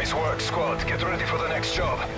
Nice work, squad. Get ready for the next job.